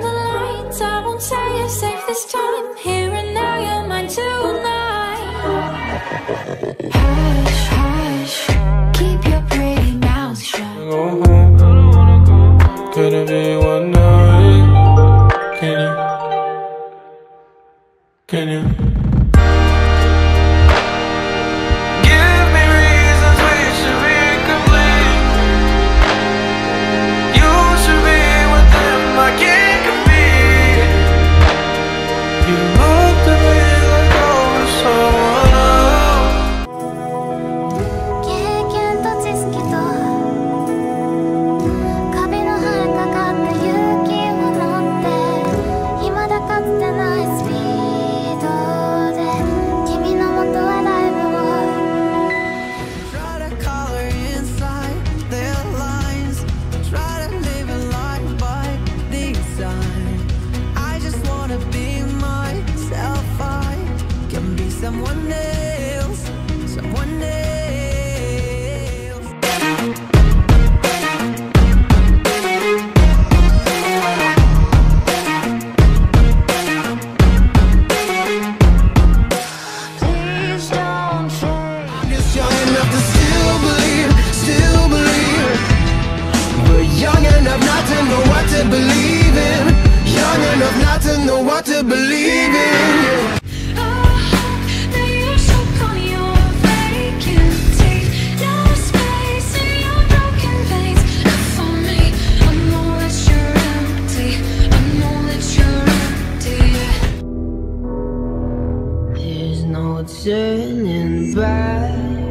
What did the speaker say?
the lights I won't say you're safe this time Here and now you're mine tonight Hush, hush Keep your pretty mouth shut uh-huh. I don't wanna go Could it be one night? Can you? Can you? Young enough to still believe, still believe. We're young enough not to know what to believe in. Young enough not to know what to believe in. Oh, turning back.